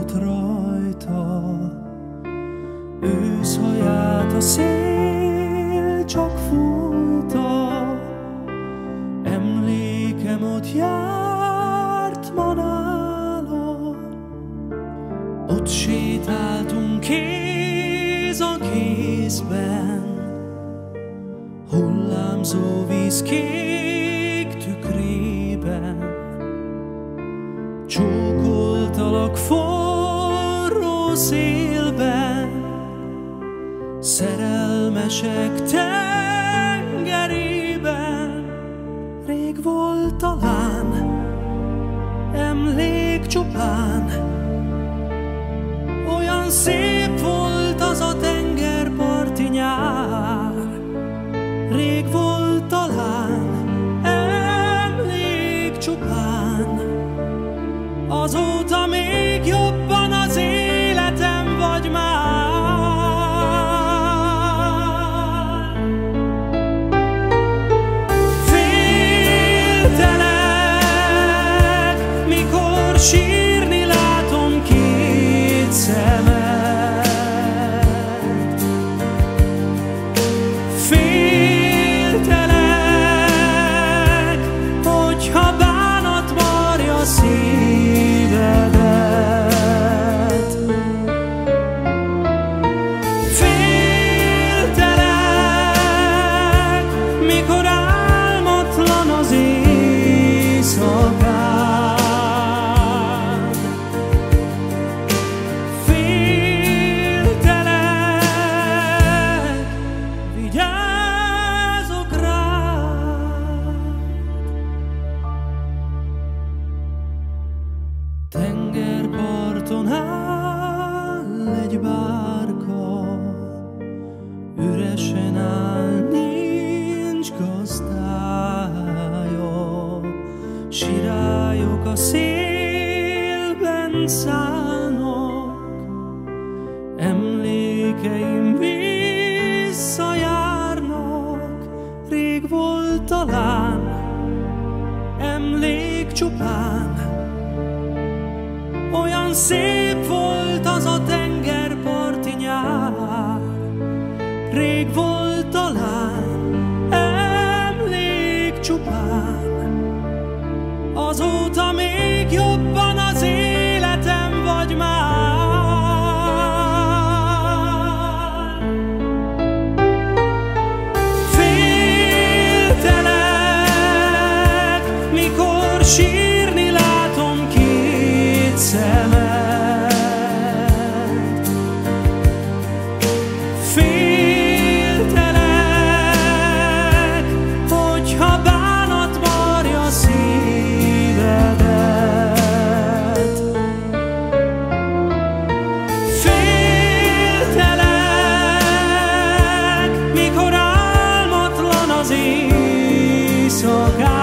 fut rajta, őszhaját a szél csak fújta, emlékem ott járt ma nála. Ott sétáltunk kéz a kézben, hullámzó víz kék tükrében. Csók szélben, szerelmesek tengerében. Rég volt talán, emlék csupán, szép volt az a tengerparti nyár, rég volt talán, emlék csupán, azóta mikor bárka, üresen áll, nincs gazdája. Sirályok a szélben szállnak, emlékeim visszajárnak, rég volt talán, emlék csupán, olyan szép, rég volt talán, emlék csupán. Azóta még jobban az életem vagy már. Féltelek, mikor sír, so God.